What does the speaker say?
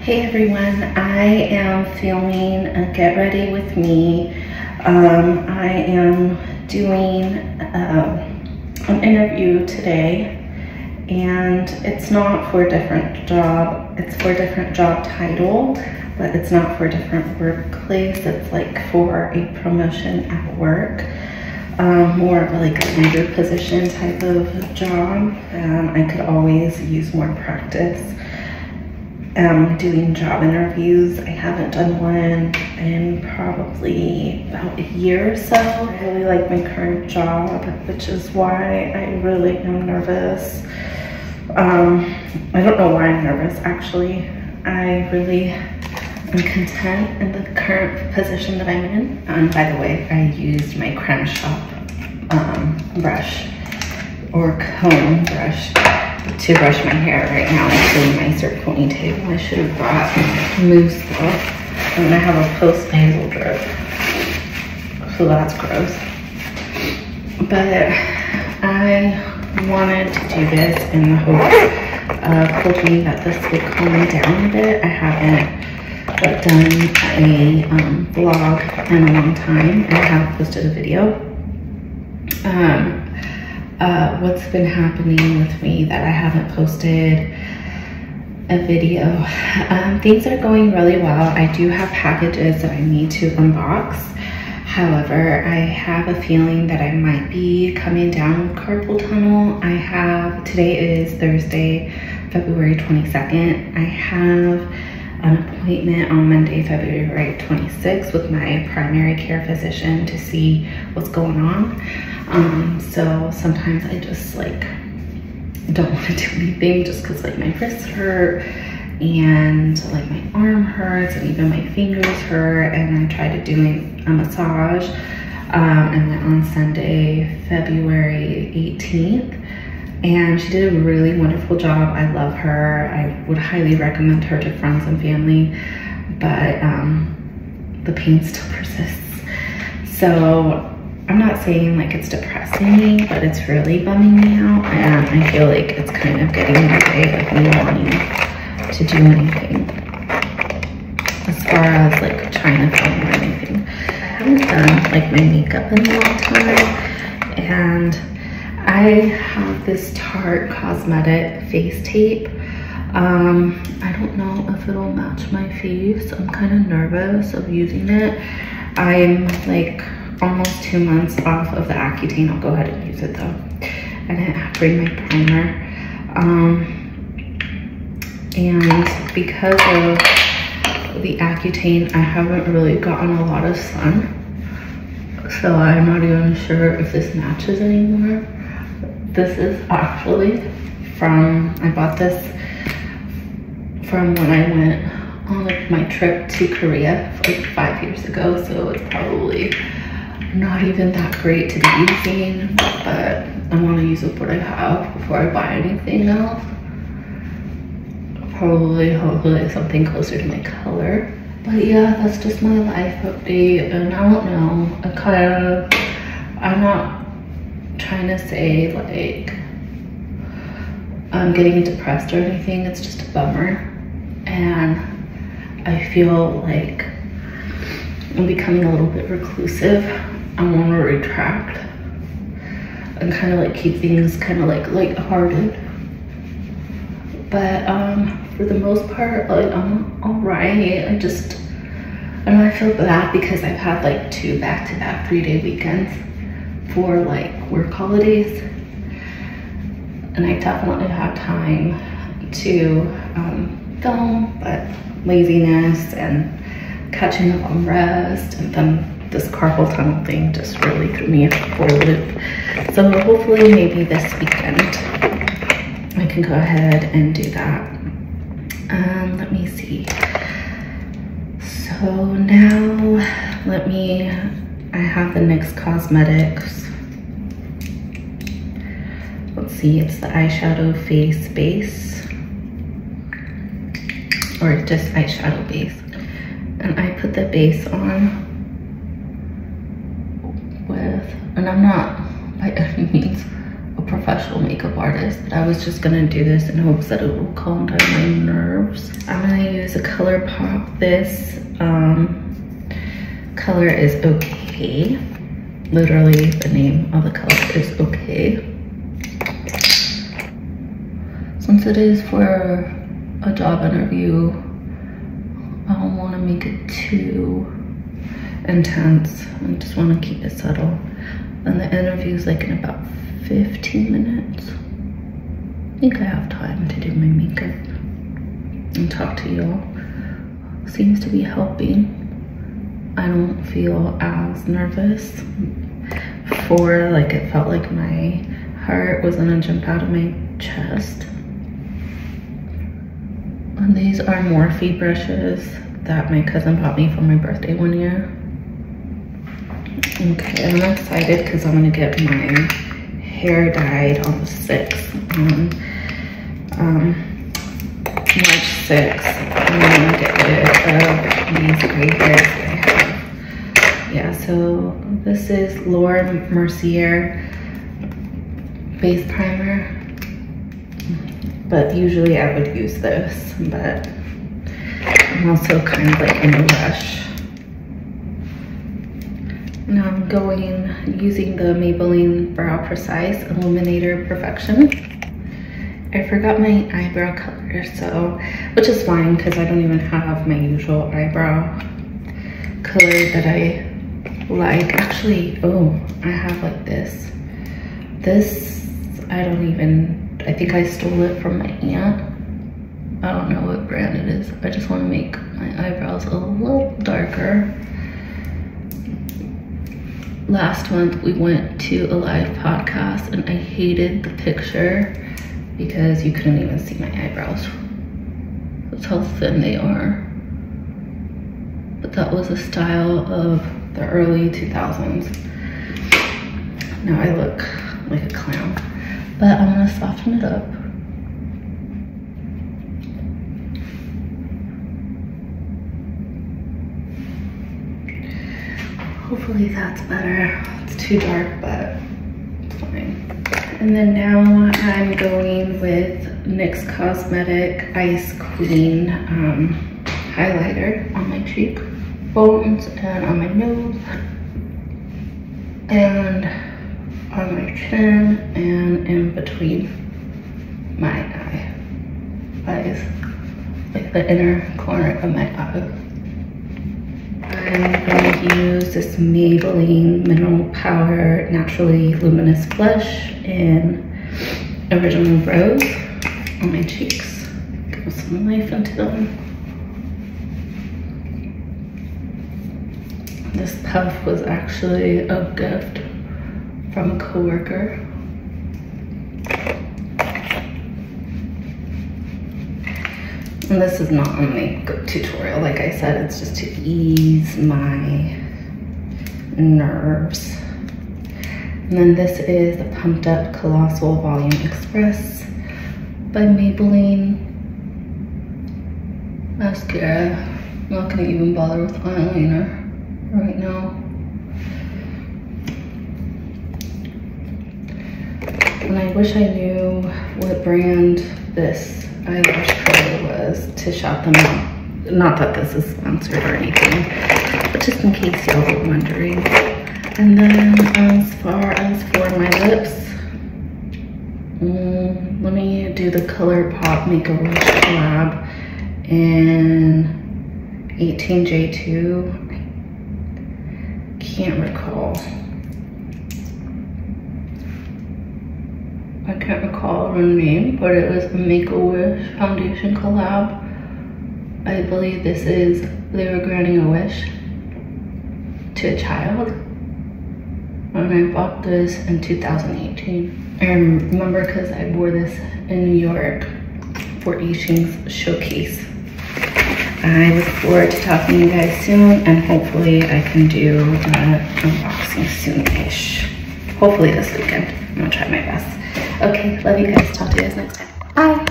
Hey everyone, I am filming a Get Ready With Me. Um, I am doing um, an interview today and it's not for a different job, it's for a different job title, but it's not for a different workplace. It's like for a promotion at work. Um, more of like a leader position type of job. Um, I could always use more practice um, doing job interviews. I haven't done one in probably about a year or so. I really like my current job, which is why I really am nervous. Um, I don't know why I'm nervous actually. I really am content in the current position that I'm in. And by the way, I used my Creme Shop um, brush or comb brush to brush my hair right now. I'm doing my circle ponytail. I should have brought mousse though. And I have a post nasal drip. So that's gross. But I wanted to do this in the hope of hoping that this would calm me down a bit. I haven't done a um, vlog in a long time I have posted a video. Um, uh, what's been happening with me that I haven't posted a video. Um, things are going really well. I do have packages that I need to unbox. However, I have a feeling that I might be coming down with carpal tunnel. I have, today is Thursday, February 22nd. I have an appointment on Monday, February 26th with my primary care physician to see what's going on. Um, so sometimes I just like don't want to do anything just because like my wrists hurt and like my arm hurts and even my fingers hurt and I tried to do a massage um, and then on Sunday, February 18th and she did a really wonderful job. I love her. I would highly recommend her to friends and family, but um, the pain still persists. So I'm not saying like it's depressing me, but it's really bumming me out. And I feel like it's kind of getting in the way of me wanting to do anything. As far as like trying to film or anything. I haven't done like my makeup in a long time. And I have this Tarte Cosmetic face tape. Um, I don't know if it'll match my face. I'm kind of nervous of using it. I'm like almost two months off of the Accutane. I'll go ahead and use it though. I didn't bring my primer. Um, and because of the Accutane, I haven't really gotten a lot of sun. So I'm not even sure if this matches anymore. This is actually from, I bought this from when I went on like my trip to Korea like five years ago. So it's probably not even that great to be using, but I want to use up what I have before I buy anything else. Probably, hopefully something closer to my color. But yeah, that's just my life update. And I don't know, I kind of, I'm not trying to say like, I'm getting depressed or anything. It's just a bummer. And I feel like I'm becoming a little bit reclusive I want to retract and kind of like keep things kind of like light-hearted. But um, for the most part, like I'm all right. I just, I know I feel bad because I've had like two back-to-back three-day weekends for like work holidays. And I definitely have time to um, film, but laziness and catching up on rest and then this carpal tunnel thing just really threw me for a loop. So hopefully maybe this weekend I can go ahead and do that. Um, let me see. So now let me, I have the NYX Cosmetics. See, it's the eyeshadow face base or just eyeshadow base. And I put the base on with and I'm not by any means a professional makeup artist, but I was just gonna do this in hopes that it will calm down my nerves. I'm gonna use a ColourPop. This um, color is okay. Literally the name of the color is okay. Since it is for a job interview, I don't want to make it too intense. I just want to keep it subtle. And the interview is like in about 15 minutes. I think I have time to do my makeup and talk to y'all. Seems to be helping. I don't feel as nervous for like it felt like my heart was gonna jump out of my chest. And these are Morphe brushes that my cousin bought me for my birthday one year. Okay, I'm excited because I'm gonna get my hair dyed on the 6th on um, March 6th. I'm gonna get rid of these gray hairs that I have. Yeah, so this is Laura Mercier base primer. But usually I would use this, but I'm also kind of like in a rush. Now I'm going using the Maybelline Brow Precise Illuminator Perfection. I forgot my eyebrow color, so, which is fine because I don't even have my usual eyebrow color that I like. Actually, oh, I have like this. This, I don't even, I think I stole it from my aunt. I don't know what brand it is. I just want to make my eyebrows a little darker last month we went to a live podcast and I hated the picture because you couldn't even see my eyebrows. That's how thin they are. But that was a style of the early 2000s. Now I look like a clown. But I'm gonna soften it up. Hopefully that's better. It's too dark, but it's fine. And then now I'm going with NYX Cosmetic Ice Queen um, highlighter on my cheek bones and on my nose and my chin and in between my eye, eyes, like the inner corner of my eye. I'm going to use this Maybelline Mineral Power Naturally Luminous Blush in Original Rose on my cheeks. Give some life into them. This puff was actually a gift from a coworker. And this is not a makeup tutorial. Like I said, it's just to ease my nerves. And then this is the Pumped Up Colossal Volume Express by Maybelline. Mascara. I'm not gonna even bother with eyeliner right now. And I wish I knew what brand this eyelash curler was to shout them out. Not that this is sponsored or anything, but just in case y'all were wondering. And then as far as for my lips, um, let me do the ColourPop Make a Wish collab in 18J2. Can't recall. Can't recall her name, but it was a Make-A-Wish Foundation collab. I believe this is, they were granting a wish to a child. And I bought this in 2018. I remember because I wore this in New York for Yixing's showcase. I look forward to talking to you guys soon and hopefully I can do an unboxing soon-ish. Hopefully this weekend. I'm gonna try my best. Okay, love you guys. Talk to you guys next time. Bye.